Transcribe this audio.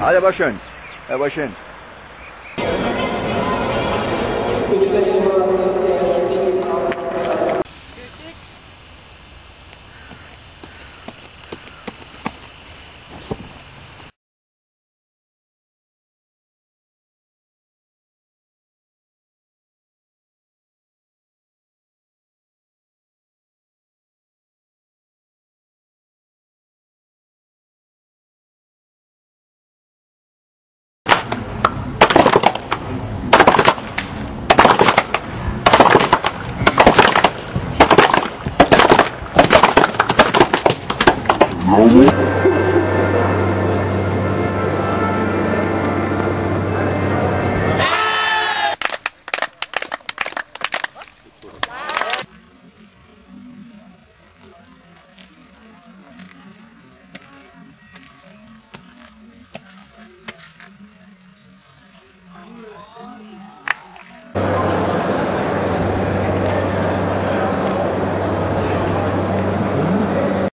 Hadi abaixando. Vai abaixando. Wow.